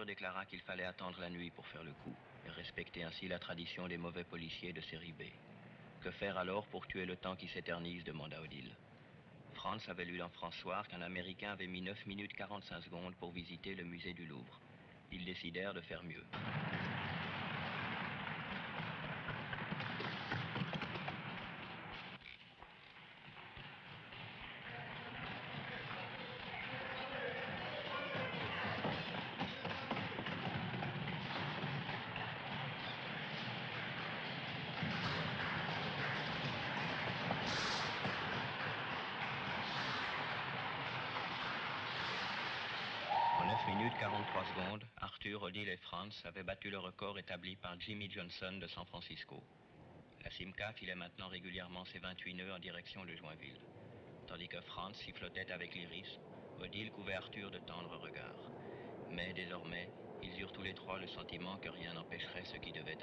Déclara qu'il fallait attendre la nuit pour faire le coup, et respecter ainsi la tradition des mauvais policiers de série B. Que faire alors pour tuer le temps qui s'éternise demanda Odile. Franz avait lu dans François qu'un Américain avait mis 9 minutes 45 secondes pour visiter le musée du Louvre. Ils décidèrent de faire mieux. 9 minutes 43 secondes, Arthur, Odile et Franz avaient battu le record établi par Jimmy Johnson de San Francisco. La Simca filait maintenant régulièrement ses 28 nœuds en direction de Joinville. Tandis que Franz sifflotait avec l'iris, Odile couvait Arthur de tendres regards. Mais désormais, ils eurent tous les trois le sentiment que rien n'empêcherait ce qui devait